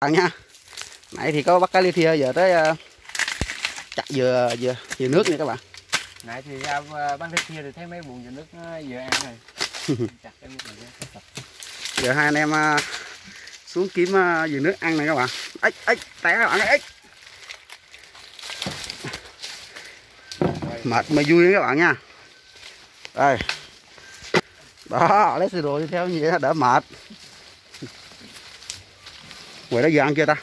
bạn nha. Nãy thì có bắt cá lia thia giờ tới uh, chặt dừa dừa dừa nước nha các bạn. Nãy thì ra uh, bán kia thì thấy mấy buồn dừa nước nó vừa ăn rồi. Chặt cái giờ hai anh em uh, xuống kiếm uh, dừa nước ăn này các bạn. Ấy ấy té các bạn ấy mệt mà vui các bạn nha. Đây. Đó lấy sơ đồ đi theo như vậy đỡ mệt ngoài đó giờ ăn chưa ta?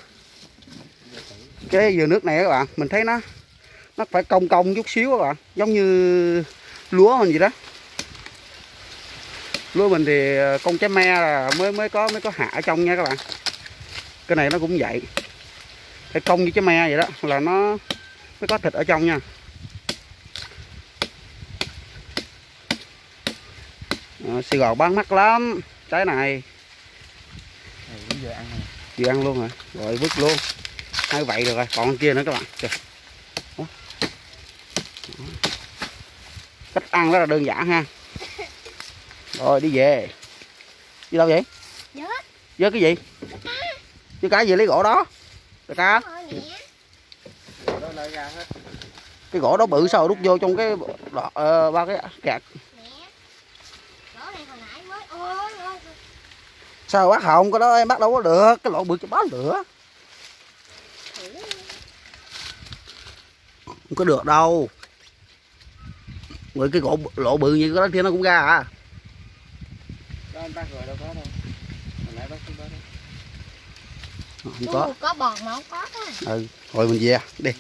Cái dừa nước này các bạn mình thấy nó nó phải cong cong chút xíu các bạn giống như lúa mình gì đó. Lúa mình thì ờ, con trái me là mới mới có mới có hạ ở trong nha các bạn. Cái này nó cũng vậy. Phải cong như trái me vậy đó là nó mới có thịt ở trong nha. À, Sài Gòn bán mắc lắm trái này. Ừ, này giờ ăn này vừa ăn luôn hả rồi vứt luôn hai vậy được rồi còn con kia nữa các bạn. Đó. Đó. cách ăn rất là đơn giản ha rồi đi về đi đâu vậy Vớt. vớt cái gì chứ cái gì lấy gỗ đó được cá hết cái gỗ đó bự sao đút vô trong cái đọ- ờ, ba cái gạt Nè. Chỗ này hồi nãy mới ôi ôi. Sao bác không cái đó em bắt đâu có được cái lỗ bự cho bá lửa. Không có được đâu. Rồi cái gỗ lộ bự như cái đó kia nó cũng ra à. Đó anh bác rồi đâu có đâu. Hồi nãy bác không có đâu. Không có. Có bọt mà không có đó. ừ thôi mình về đi.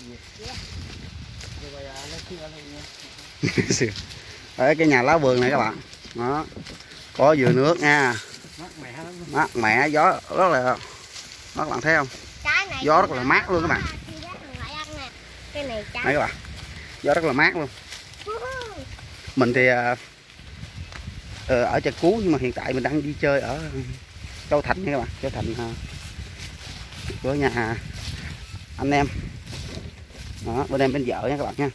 Ở cái nhà lá vườn này các bạn. Đó có dừa nước nha mát mẻ gió rất là các bạn thấy không Gió rất là mát luôn các bạn. Này các bạn. Gió rất là mát luôn. Mình thì ờ, ở chợ cú nhưng mà hiện tại mình đang đi chơi ở châu thành nha các bạn. Châu thành ờ, của nhà anh em. Đó bên em bên vợ nha các bạn nha.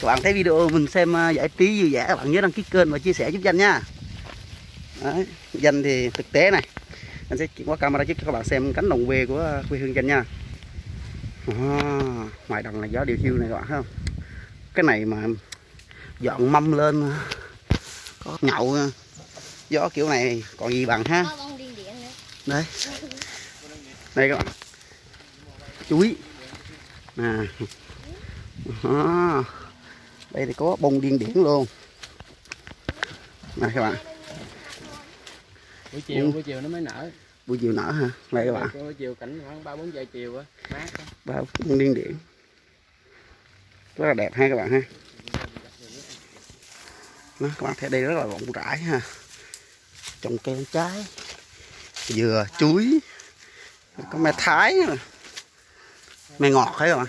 Các bạn thấy video mình xem ờ, giải trí vui vẻ các bạn nhớ đăng ký kênh và chia sẻ giúp danh nha Đấy, danh thì thực tế này. Anh sẽ chuyển qua camera trước cho các bạn xem cánh đồng quê của quê hương danh nha. À, ngoài đồng này gió điều hiu này các bạn thấy không? Cái này mà dọn mâm lên có nhậu gió kiểu này còn gì bằng ha? Đây đây các bạn. Chuối à. Đó. đây thì có bông điên điển luôn. Này các bạn buổi chiều Ừ. buổi chiều nó mới nở. Buổi chiều nở ha đây các bạn buổi chiều cảnh khoảng ba bốn giờ chiều á mát á. ba bông điên điển. Rất là đẹp ha các bạn ha. Đó, các bạn thấy đây rất là rộng rãi ha. Trồng cây ăn trái dừa chuối có me thái nữa. me ngọt thấy này.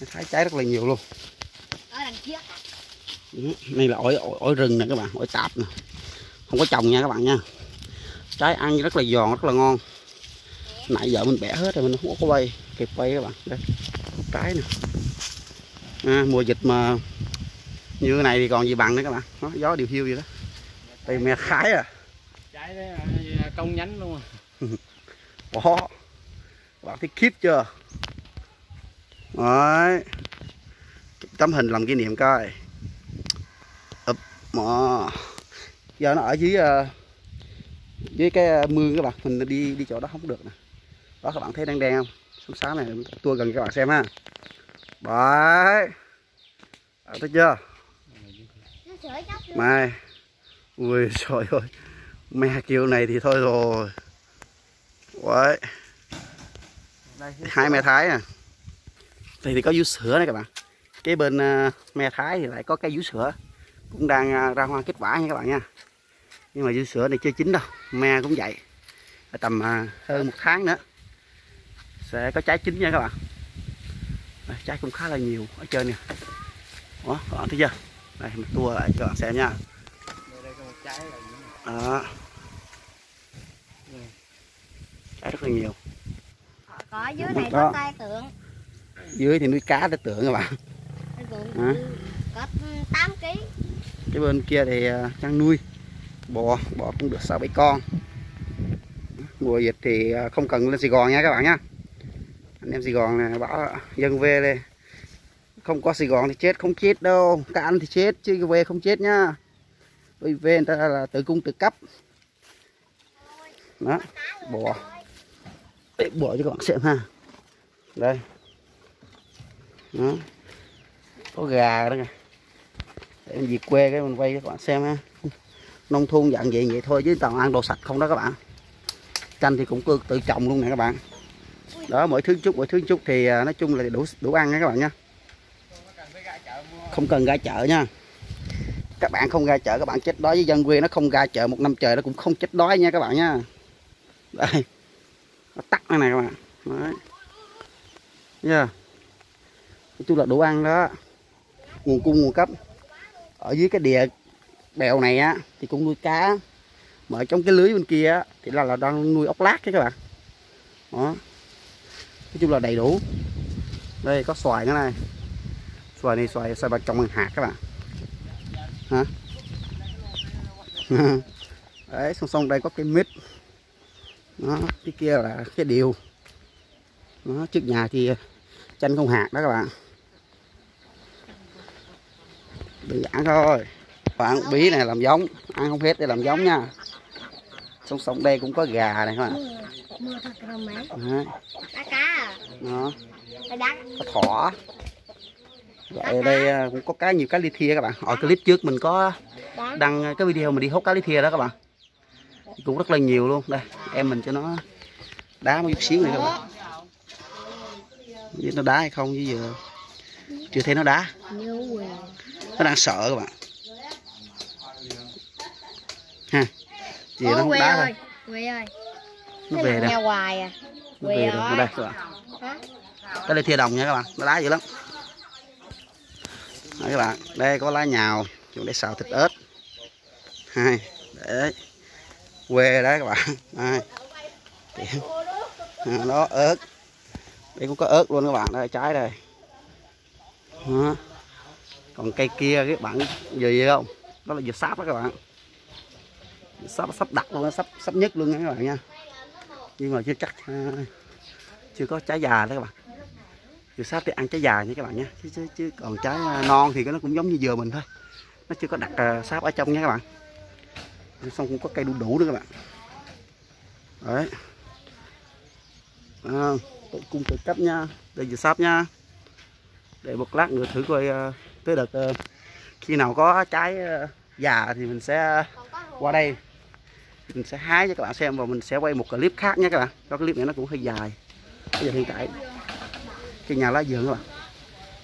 me thái trái rất là nhiều luôn đây là ổi, ổi ổi rừng nè các bạn ổi tạp nè. Không có trồng nha các bạn nha. Trái ăn rất là giòn rất là ngon. Nãy giờ mình bẻ hết rồi mình không có quay kịp quay các bạn. Đây trái nè. À, mùa dịch mà như thế này thì còn gì bằng nữa các bạn. Đó, gió điều hiu vậy đó. Đây me khái à. Trái đấy à, công nhánh luôn à. Đó. Các bạn thấy khiếp chưa? Đấy. Tấm hình làm kỷ niệm coi mà Giờ nó ở dưới ờ, dưới cái ờ, mương các bạn, mình đi đi chỗ đó không được nè. Đó các bạn thấy đen đen không? Sáng sáng này tua gần các bạn xem ha. Đấy. à, thấy chưa? Mai. Ui trời ơi. mẹ kiểu này thì thôi rồi. Đấy. hai mẹ thái à. nè thì thì có vú sữa này các bạn cái bên uh, mẹ thái thì lại có cây vú sữa cũng đang uh, ra hoa kết quả nha các bạn nha. Nhưng mà vú sữa này chưa chín đâu me cũng vậy. Ở tầm uh, hơn một tháng nữa sẽ có trái chín nha các bạn. Đây, trái cũng khá là nhiều ở trên nè. Đó các bạn thấy chưa? Đây mình tua lại cho các bạn xem nha. Đó. Trái rất là nhiều. Có dưới này có cây tượng. dưới thì nuôi cá để tượng các bạn. Có 8 kg cái bên kia thì à, chăn nuôi. Bò bò cũng được sáu bảy con. Mùa dịch thì à, không cần lên Sài Gòn nha các bạn nhá anh em Sài Gòn này bảo dân về đây. Không có Sài Gòn thì chết không chết đâu. Các anh thì chết chứ về không chết nhá bởi về người ta là tự cung tự cấp. Đó, bò. Để bò cho các bạn xem ha. Đây. Đó. có gà đó kìa để mình về quê cái mình quay cho các bạn xem ha. Nông thôn dạng vậy vậy thôi chứ toàn ăn đồ sạch không đó các bạn. Chanh thì cũng tự, trồng luôn nè các bạn. Đó mỗi thứ chút mỗi thứ chút thì à, nói chung là đủ đủ ăn nha các bạn nha. Không cần ra chợ nha. Các bạn không ra chợ các bạn chết đói với dân quê nó không ra chợ một năm trời nó cũng không chết đói nha các bạn nha. Đây. Nó tắt này nè các bạn. Đấy. Yeah. nói chung là đủ ăn đó. Nguồn cung nguồn cấp ở dưới cái địa bèo này á thì cũng nuôi cá mà ở trong cái lưới bên kia á, thì là là đang nuôi ốc lát đấy các bạn. Đó. Nói chung là đầy đủ. Đây có xoài nữa này. Xoài này xoài xoài bằng trồng bằng hạt các bạn. Hả? Đấy song song đây có cái mít. Đó cái kia là cái điều. Đó, trước nhà thì chanh không hạt đó các bạn đơn giản thôi. Bạn bí này làm giống. Ăn không hết để làm giống nha. Song song đây cũng có gà này các bạn đá có thỏ. Rồi ở đây à, cũng có cá nhiều cá li thia các bạn. Ở clip trước mình có đăng cái video mình đi hút cá li thia đó các bạn. Cũng rất là nhiều luôn. Đây em mình cho nó đá một chút xíu này các bạn. Biết nó đá hay không chứ giờ chưa thấy nó đá nó đang sợ các bạn. Ha thì nó không đá ơi thôi. ơi nó Nó về đây. hoài à. Nó về ơi. rồi đây các bạn. Cái đây thia đồng nha các bạn nó đá dữ lắm. Đấy các bạn đây có lá nhào dùng để xào thịt ớt hai để quê đấy các bạn. Hai. Đó ớt đây cũng có ớt luôn các bạn đây trái đây. Đó còn cây kia các bạn gì không? Đó là dừa sáp đó các bạn. Sắp sáp sắp đặt luôn sắp sắp nhất luôn nha các bạn nha. Nhưng mà chưa chắc à, chưa có trái già đó các bạn. Dừa sáp thì ăn trái già nha các bạn nhé chứ, chứ, chứ còn trái à, non thì nó cũng giống như dừa mình thôi. Nó chưa có đặt à, sáp ở trong nha các bạn. Xong cũng có cây đu đủ nữa các bạn. Đấy. À, cung tự cấp nha. Đây dừa sáp nha. Để một lát nữa thử coi uh, tới đợt ờ, khi nào có trái ờ, già thì mình sẽ qua đây. Mình sẽ hái cho các bạn xem và mình sẽ quay một clip khác nha các bạn. Do clip này nó cũng hơi dài. Bây giờ hiện tại cái nhà lá vườn các bạn.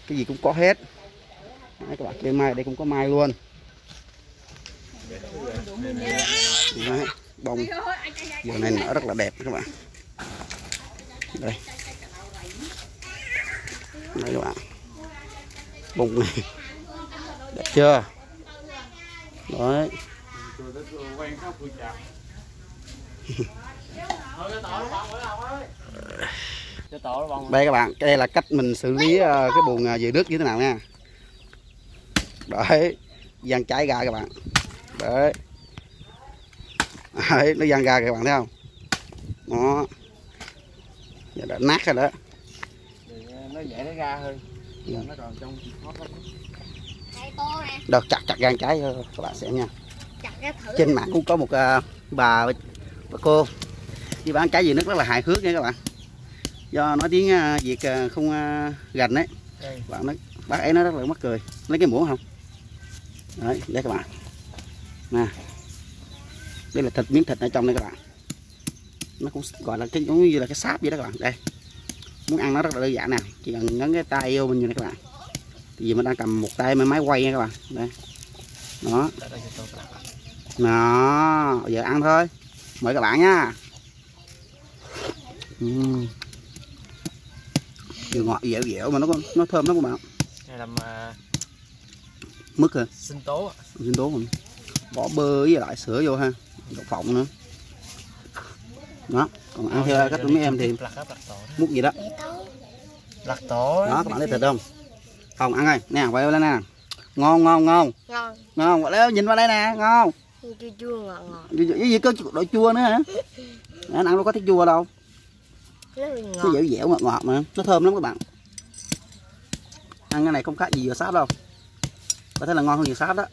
Cái gì cũng có hết. Đấy, các bạn cây mai đây cũng có mai luôn. Đấy, bông. Giờ này nở rất là đẹp các bạn. Đây. Đây các bạn bông này. Đẹp chưa? Đấy. Đây các bạn đây là cách mình xử lý ờ, cái buồng ờ, dừa nước như thế nào nha. Đấy giăng trái ra các bạn. Đấy. Đấy, nó giăng ra các bạn thấy không? Nó đã nát rồi đó. Ờ, nó dễ nó ra hơn nè. Đâu chặt chặt gan trái các bạn xem nha. Chặt ra thử. Trên mạng cũng có một ờ, bà bà cô đi bán trái dừa nước rất là hài hước nha các bạn. Do nói tiếng ờ, việt ờ, không gành đấy đây. Bạn nói bác ấy nó rất là mắc cười. Lấy cái muỗng không? Đấy đây các bạn. Nè. Đây là thịt miếng thịt ở trong đây các bạn. Nó cũng gọi là cái giống như là cái sáp vậy đó các bạn. Đây muốn ăn nó rất là đơn giản nè. Chỉ cần nhấn cái tay vô bên như này các bạn. Thì mình đang cầm một tay máy máy quay nha các bạn. Đây. Đó. Đó giờ ăn thôi. Mời các bạn nha. Uhm. vừa ngọt dẻo dẻo mà nó nó thơm lắm các bạn. Này làm uh, mứt hả? sinh tố sinh tố mình bỏ bơ với lại sữa vô ha. Đậu phộng nữa. Đó còn ăn theo cách của mấy em thì múc gì đó. Lạc tổ đó các bạn thấy thịt không? Không ăn ơi nè quay lên nè. Ngon ngon ngon. Ngon. Ngon. Qua đây nhìn vào đây nè. Ngon. Chua chua ngọt ngọt. Với gì có độ chua nữa hả? Ăn đâu có thấy chua đâu. nó dẻo dẻo ngọt ngọt mà. Nó thơm lắm các bạn. Ăn cái này không khác gì dừa sáp đâu. Có thể là ngon hơn dừa sáp đó.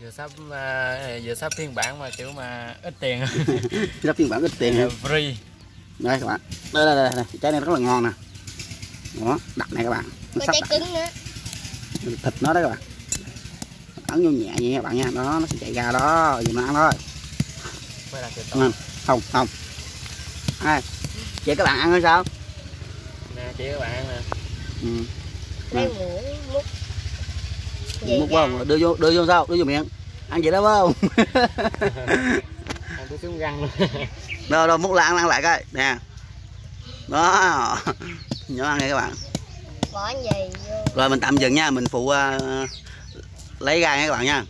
Vừa sắp uh, vừa sắp phiên bản mà kiểu mà ít tiền là phiên bản ít tiền hả? free Đây các bạn. Đây đây đây, đây. trái này rất là ngon nè. Đó, đặc này các bạn. Nó trái cứng nữa thịt nó đấy các bạn. Ấn vô nhẹ vậy các bạn nha. Đó, nó sẽ chạy ra đó, dùng nó ăn thôi. kiểu Ngon. Không, không. Ai? Chị các bạn ăn hay sao? nè chị các bạn nè Ừ. múc không? Đưa vô đưa vô sao? Đưa vô miệng. Ăn vậy đó phải không? tới xuống răng luôn đâu đâu múc lại ăn, ăn lại coi nè đó nhớ ăn nha các bạn bỏ gì vô rồi mình tạm dừng nha mình phụ ờ, lấy ra nha các bạn nha